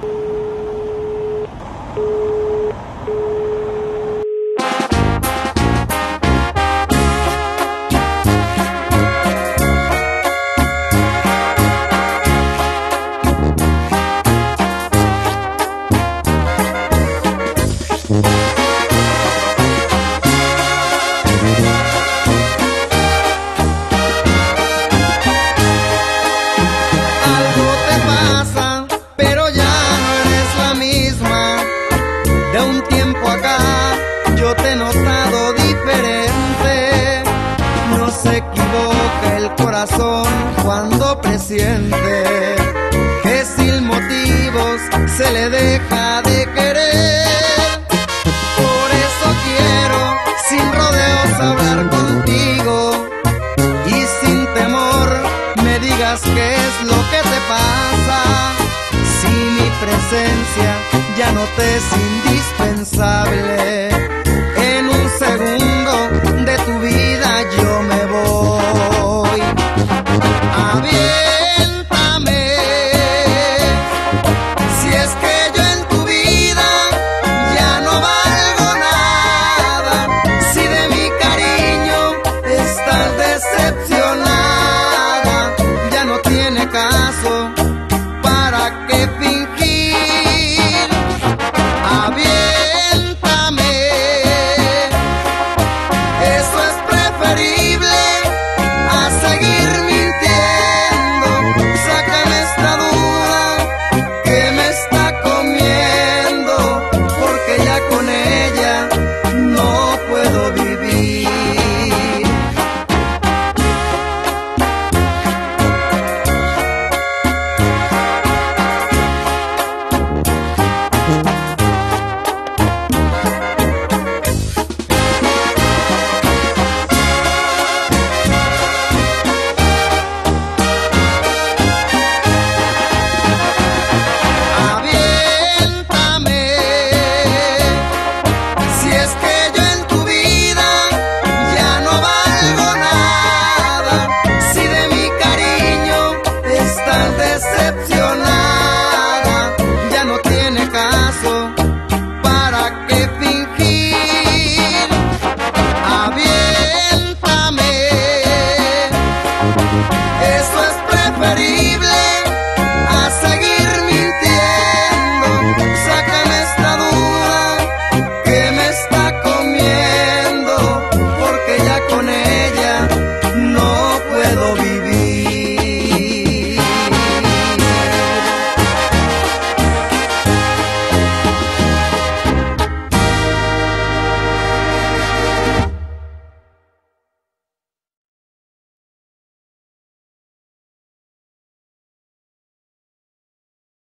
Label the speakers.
Speaker 1: Thank mm -hmm. you. Corazón cuando presiente que sin motivos se le deja de querer. Por eso quiero sin rodeos hablar contigo y sin temor me digas qué es lo que te pasa. Si mi presencia ya no te es Eso es preferible.